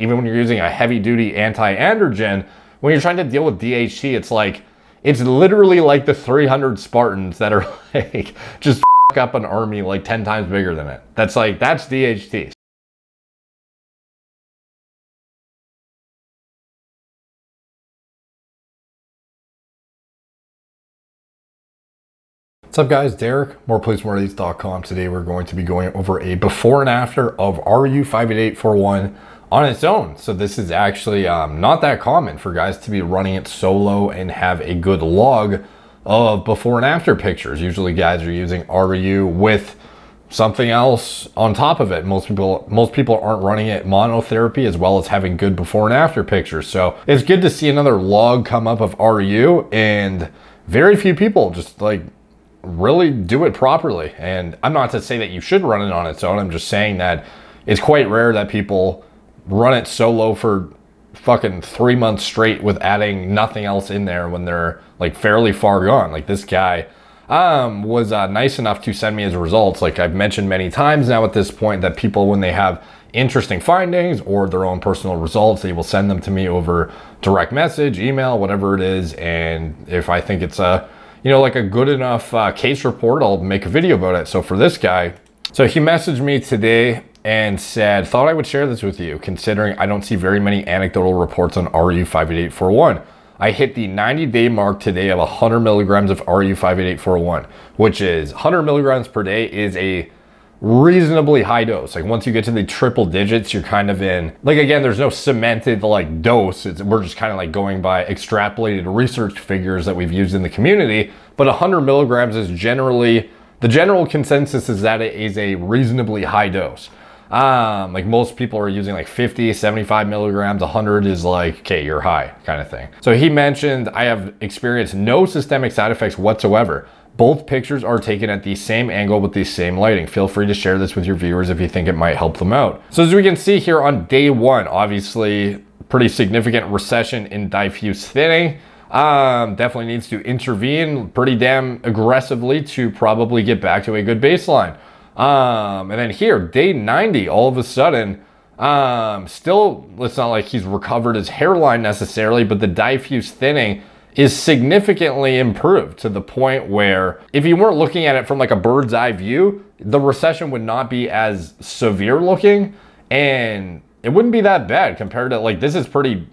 Even when you're using a heavy duty anti-androgen, when you're trying to deal with DHT, it's like, it's literally like the 300 Spartans that are like, just up an army like 10 times bigger than it. That's like, that's DHT. What's up guys, Derek, moreplatesmoredates.com. Today we're going to be going over a before and after of RU58841 on its own. So this is actually um, not that common for guys to be running it solo and have a good log of before and after pictures. Usually guys are using RU with something else on top of it. Most people most people aren't running it monotherapy as well as having good before and after pictures. So it's good to see another log come up of RU and very few people just like really do it properly. And I'm not to say that you should run it on its own. I'm just saying that it's quite rare that people run it solo for fucking three months straight with adding nothing else in there when they're like fairly far gone. Like this guy um, was uh, nice enough to send me his results. Like I've mentioned many times now at this point that people, when they have interesting findings or their own personal results, they will send them to me over direct message, email, whatever it is. And if I think it's a you know, like a good enough uh, case report, I'll make a video about it. So for this guy, so he messaged me today and said, thought I would share this with you, considering I don't see very many anecdotal reports on RU58841. I hit the 90 day mark today of 100 milligrams of RU58841, which is 100 milligrams per day is a reasonably high dose. Like once you get to the triple digits, you're kind of in, like again, there's no cemented like dose. It's, we're just kind of like going by extrapolated research figures that we've used in the community. But 100 milligrams is generally, the general consensus is that it is a reasonably high dose. Um, like most people are using like 50, 75 milligrams, 100 is like, okay, you're high kind of thing. So he mentioned, I have experienced no systemic side effects whatsoever. Both pictures are taken at the same angle with the same lighting. Feel free to share this with your viewers if you think it might help them out. So as we can see here on day one, obviously pretty significant recession in diffuse thinning. Um, definitely needs to intervene pretty damn aggressively to probably get back to a good baseline. Um, and then here, day 90, all of a sudden, um, still, it's not like he's recovered his hairline necessarily, but the diffuse thinning is significantly improved to the point where if you weren't looking at it from like a bird's eye view, the recession would not be as severe looking and it wouldn't be that bad compared to like this is pretty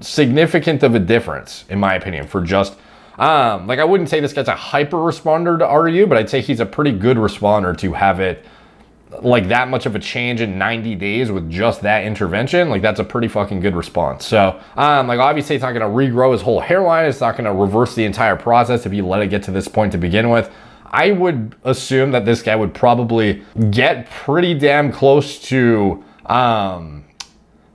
significant of a difference in my opinion for just um like I wouldn't say this guy's a hyper responder to RU, but I'd say he's a pretty good responder to have it like that much of a change in 90 days with just that intervention, like that's a pretty fucking good response. So, um, like obviously it's not gonna regrow his whole hairline. It's not gonna reverse the entire process if you let it get to this point to begin with. I would assume that this guy would probably get pretty damn close to um,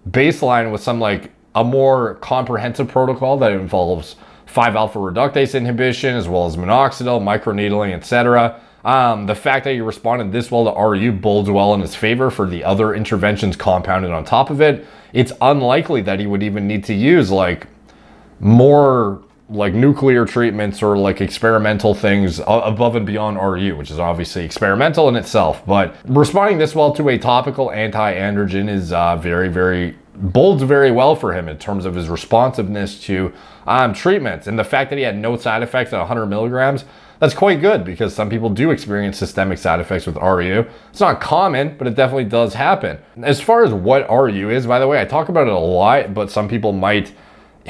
baseline with some like a more comprehensive protocol that involves 5-alpha reductase inhibition as well as minoxidil, microneedling, etc. Um, the fact that he responded this well to RU bodes well in his favor for the other interventions compounded on top of it. It's unlikely that he would even need to use like more like nuclear treatments or like experimental things above and beyond RU, which is obviously experimental in itself. But responding this well to a topical anti-androgen is uh, very, very bodes very well for him in terms of his responsiveness to um, treatments. And the fact that he had no side effects at 100 milligrams, that's quite good because some people do experience systemic side effects with RU. It's not common, but it definitely does happen. As far as what RU is, by the way, I talk about it a lot, but some people might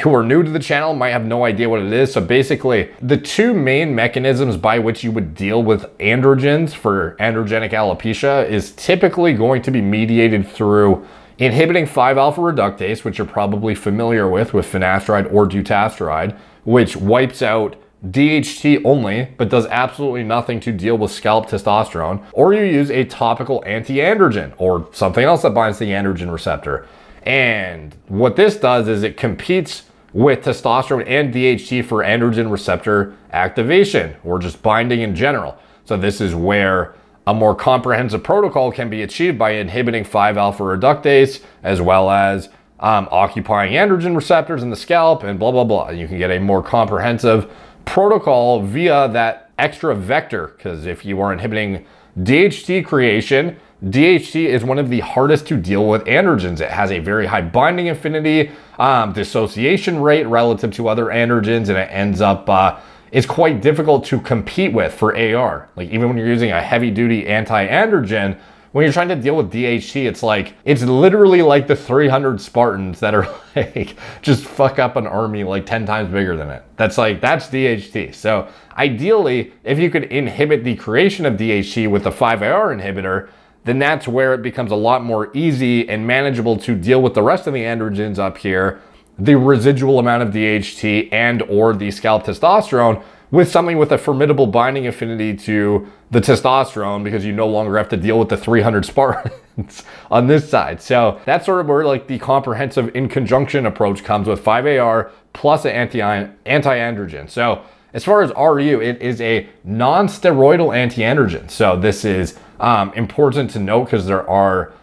who are new to the channel might have no idea what it is. So basically, the two main mechanisms by which you would deal with androgens for androgenic alopecia is typically going to be mediated through inhibiting 5-alpha reductase, which you're probably familiar with with finasteride or dutasteride, which wipes out DHT only, but does absolutely nothing to deal with scalp testosterone, or you use a topical anti-androgen or something else that binds the androgen receptor. And what this does is it competes with testosterone and DHT for androgen receptor activation or just binding in general. So this is where a more comprehensive protocol can be achieved by inhibiting 5-alpha reductase as well as um, occupying androgen receptors in the scalp and blah, blah, blah. You can get a more comprehensive protocol via that extra vector because if you are inhibiting DHT creation, DHT is one of the hardest to deal with androgens. It has a very high binding affinity, um, dissociation rate relative to other androgens, and it ends up uh, it's quite difficult to compete with for AR. Like even when you're using a heavy duty anti-androgen, when you're trying to deal with DHT, it's like, it's literally like the 300 Spartans that are like, just fuck up an army like 10 times bigger than it. That's like, that's DHT. So ideally, if you could inhibit the creation of DHT with the 5AR inhibitor, then that's where it becomes a lot more easy and manageable to deal with the rest of the androgens up here, the residual amount of DHT and or the scalp testosterone, with something with a formidable binding affinity to the testosterone because you no longer have to deal with the 300 Spartans on this side. So that's sort of where like the comprehensive in conjunction approach comes with 5AR plus an anti anti-androgen. So as far as RU, it is a non-steroidal anti-androgen. So this is um, important to note because there are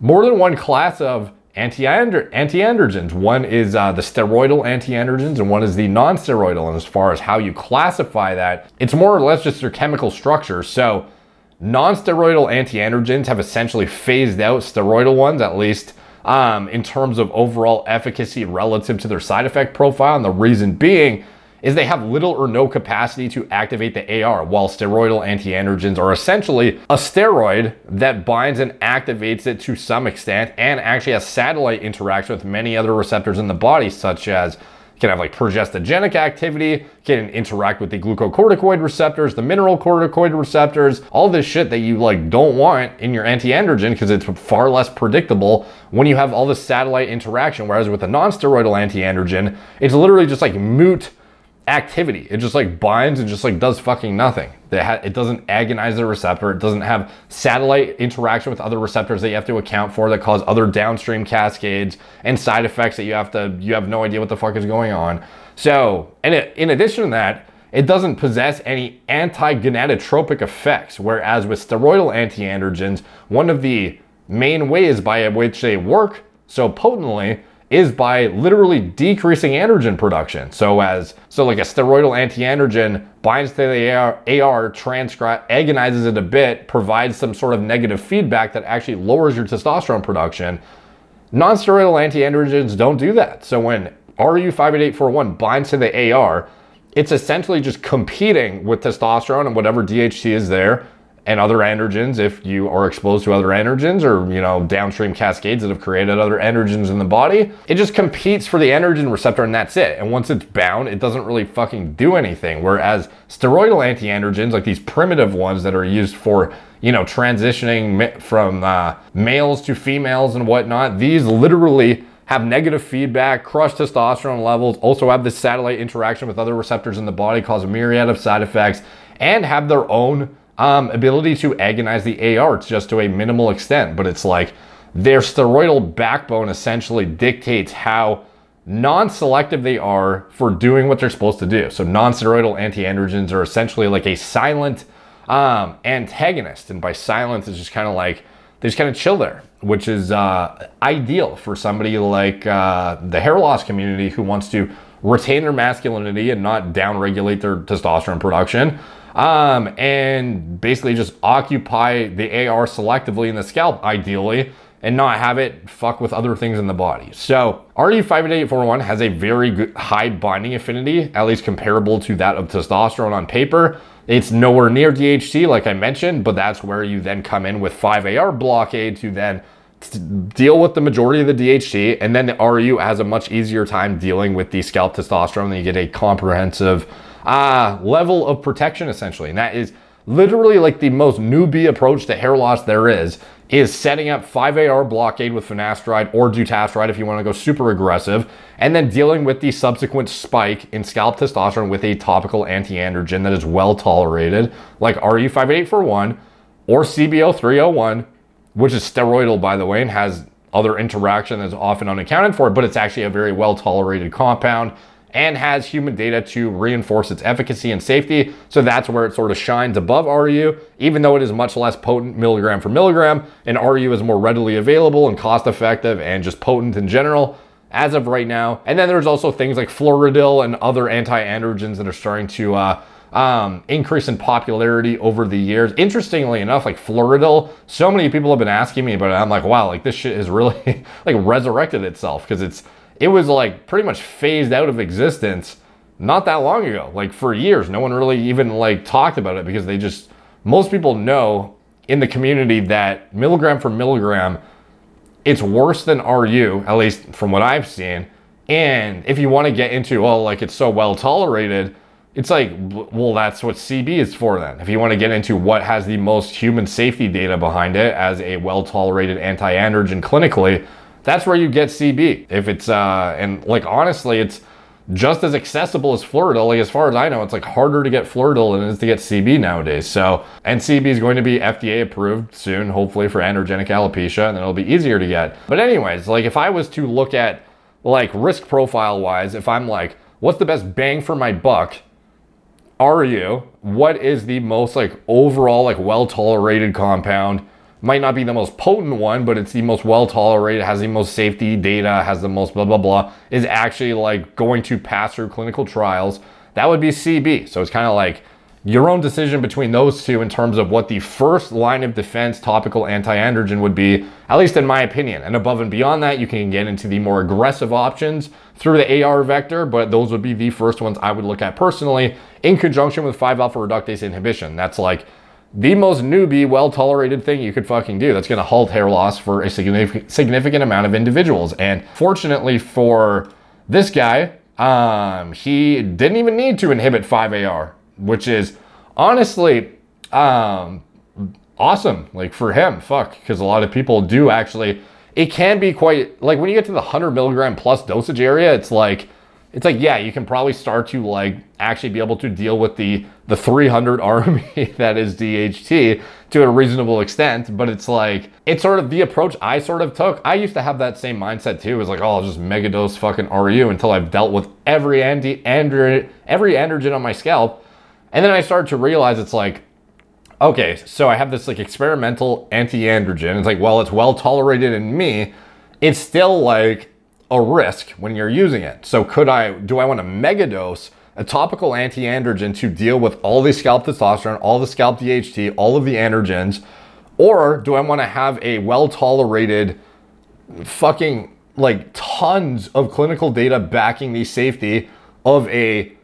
more than one class of anti-androgens. One is uh, the steroidal anti-androgens and one is the non-steroidal. And as far as how you classify that, it's more or less just their chemical structure. So non-steroidal anti-androgens have essentially phased out steroidal ones, at least um, in terms of overall efficacy relative to their side effect profile. And the reason being is they have little or no capacity to activate the AR, while steroidal antiandrogens are essentially a steroid that binds and activates it to some extent and actually has satellite interaction with many other receptors in the body, such as can have like progestogenic activity, can interact with the glucocorticoid receptors, the mineralocorticoid receptors, all this shit that you like don't want in your antiandrogen because it's far less predictable when you have all this satellite interaction. Whereas with a non-steroidal antiandrogen, it's literally just like moot activity. It just like binds and just like does fucking nothing. It doesn't agonize the receptor. It doesn't have satellite interaction with other receptors that you have to account for that cause other downstream cascades and side effects that you have to, you have no idea what the fuck is going on. So, and it, in addition to that, it doesn't possess any anti-gonadotropic effects, whereas with steroidal antiandrogens, one of the main ways by which they work so potently is by literally decreasing androgen production. So as so like a steroidal antiandrogen binds to the AR, AR agonizes it a bit, provides some sort of negative feedback that actually lowers your testosterone production. Non-steroidal antiandrogens don't do that. So when RU58841 binds to the AR, it's essentially just competing with testosterone and whatever DHT is there and other androgens if you are exposed to other androgens or you know downstream cascades that have created other androgens in the body it just competes for the androgen receptor and that's it. And once it's bound it doesn't really fucking do anything. Whereas steroidal anti-androgens like these primitive ones that are used for you know transitioning from uh, males to females and whatnot these literally have negative feedback, crush testosterone levels, also have this satellite interaction with other receptors in the body, cause a myriad of side effects, and have their own um, ability to agonize the AR just to a minimal extent, but it's like their steroidal backbone essentially dictates how non-selective they are for doing what they're supposed to do. So non-steroidal antiandrogens are essentially like a silent um, antagonist, and by silent it's just kind of like they just kind of chill there, which is uh, ideal for somebody like uh, the hair loss community who wants to retain their masculinity and not downregulate their testosterone production um, and basically just occupy the AR selectively in the scalp, ideally, and not have it fuck with other things in the body. So RU58841 has a very good, high binding affinity, at least comparable to that of testosterone on paper. It's nowhere near DHT, like I mentioned, but that's where you then come in with 5AR blockade to then deal with the majority of the DHT, and then the RU has a much easier time dealing with the scalp testosterone. Then you get a comprehensive uh, level of protection essentially. And that is literally like the most newbie approach to hair loss there is, is setting up 5AR blockade with finasteride or dutasteride if you want to go super aggressive, and then dealing with the subsequent spike in scalp testosterone with a topical antiandrogen that is well tolerated, like RU58841 or CB0301, which is steroidal by the way, and has other interaction that's often unaccounted for, but it's actually a very well tolerated compound and has human data to reinforce its efficacy and safety. So that's where it sort of shines above RU, even though it is much less potent milligram for milligram, and RU is more readily available and cost effective and just potent in general as of right now. And then there's also things like Fluridil and other anti-androgens that are starting to uh, um, increase in popularity over the years. Interestingly enough, like Fluridil, so many people have been asking me about it. I'm like, wow, like this shit has really like resurrected itself because it's it was like pretty much phased out of existence not that long ago. Like for years, no one really even like talked about it because they just most people know in the community that milligram for milligram, it's worse than RU, at least from what I've seen. And if you want to get into, well, like it's so well tolerated, it's like, well, that's what CB is for then. If you want to get into what has the most human safety data behind it as a well tolerated anti androgen clinically, that's where you get CB. If it's, uh, and like honestly, it's, just as accessible as Fluridil. Like as far as I know, it's like harder to get Fluridil than it is to get CB nowadays. So, and CB is going to be FDA approved soon, hopefully for androgenic alopecia, and then it'll be easier to get. But anyways, like if I was to look at like risk profile wise, if I'm like, what's the best bang for my buck? Are you? What is the most like overall like well tolerated compound? might not be the most potent one, but it's the most well tolerated, has the most safety data, has the most blah, blah, blah, is actually like going to pass through clinical trials. That would be CB. So it's kind of like your own decision between those two in terms of what the first line of defense topical anti-androgen would be, at least in my opinion. And above and beyond that, you can get into the more aggressive options through the AR vector, but those would be the first ones I would look at personally in conjunction with 5-alpha reductase inhibition. That's like the most newbie, well tolerated thing you could fucking do. That's going to halt hair loss for a significant amount of individuals. And fortunately for this guy, um, he didn't even need to inhibit 5AR, which is honestly um, awesome. Like for him, fuck, because a lot of people do actually. It can be quite like when you get to the 100 milligram plus dosage area, it's like it's like yeah you can probably start to like actually be able to deal with the the 300 army that is DHT to a reasonable extent but it's like it's sort of the approach I sort of took I used to have that same mindset too was like oh I'll just mega dose fucking RU until I've dealt with every anti every androgen on my scalp and then I started to realize it's like okay so I have this like experimental anti-androgen. It's like well it's well tolerated in me. It's still like a risk when you're using it. So could I, do I want to megadose a topical anti-androgen to deal with all the scalp testosterone, all the scalp DHT, all of the androgens, or do I want to have a well-tolerated fucking like tons of clinical data backing the safety of a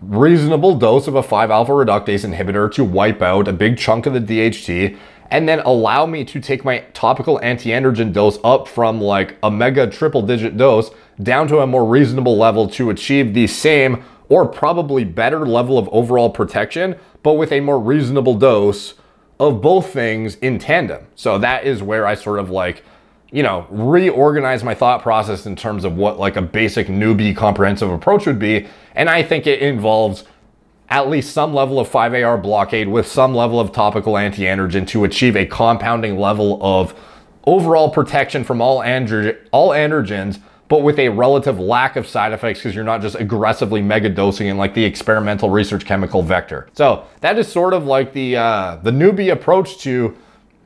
reasonable dose of a 5-alpha reductase inhibitor to wipe out a big chunk of the DHT and then allow me to take my topical anti-androgen dose up from like a mega triple digit dose down to a more reasonable level to achieve the same or probably better level of overall protection, but with a more reasonable dose of both things in tandem. So that is where I sort of like, you know, reorganize my thought process in terms of what like a basic newbie comprehensive approach would be. And I think it involves at least some level of 5AR blockade with some level of topical anti-androgen to achieve a compounding level of overall protection from all, andro all androgens, but with a relative lack of side effects because you're not just aggressively mega dosing in like the experimental research chemical vector. So that is sort of like the, uh, the newbie approach to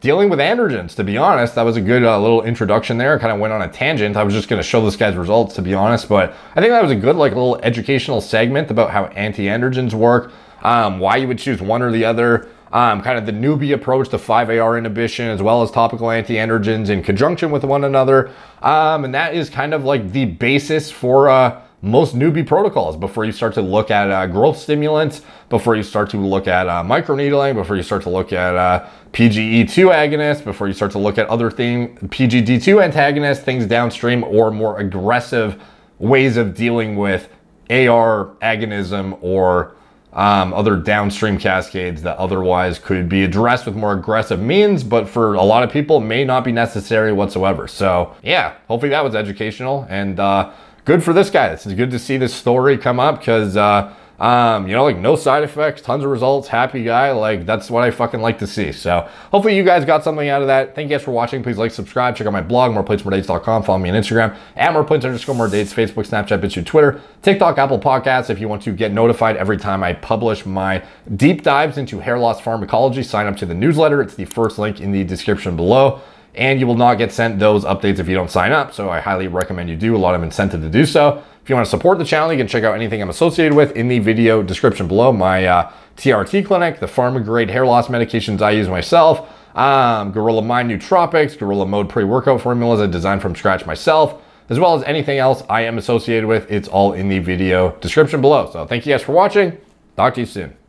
dealing with androgens, to be honest. That was a good uh, little introduction there. Kind of went on a tangent. I was just going to show this guy's results, to be honest. But I think that was a good, like, little educational segment about how anti-androgens work, um, why you would choose one or the other, um, kind of the newbie approach to 5AR inhibition, as well as topical anti-androgens in conjunction with one another. Um, and that is kind of like the basis for... Uh, most newbie protocols before you start to look at uh, growth stimulants, before you start to look at uh, microneedling, before you start to look at uh, PGE2 agonists, before you start to look at other thing, PGD2 antagonists, things downstream, or more aggressive ways of dealing with AR agonism or um, other downstream cascades that otherwise could be addressed with more aggressive means, but for a lot of people may not be necessary whatsoever. So yeah, hopefully that was educational and uh, good for this guy. It's good to see this story come up because, uh, um, you know, like no side effects, tons of results, happy guy. Like that's what I fucking like to see. So hopefully you guys got something out of that. Thank you guys for watching. Please like, subscribe, check out my blog, moreplatesmoredates.com. Follow me on Instagram at moreplates underscore more dates, Facebook, Snapchat, BitChute, Twitter, TikTok, Apple Podcasts. If you want to get notified every time I publish my deep dives into hair loss pharmacology, sign up to the newsletter. It's the first link in the description below. And you will not get sent those updates if you don't sign up. So I highly recommend you do. A lot of incentive to do so. If you want to support the channel, you can check out anything I'm associated with in the video description below. My uh, TRT clinic, the pharma grade hair loss medications I use myself, um, Gorilla Mind Nootropics, Gorilla Mode pre-workout formulas I designed from scratch myself, as well as anything else I am associated with. It's all in the video description below. So thank you guys for watching. Talk to you soon.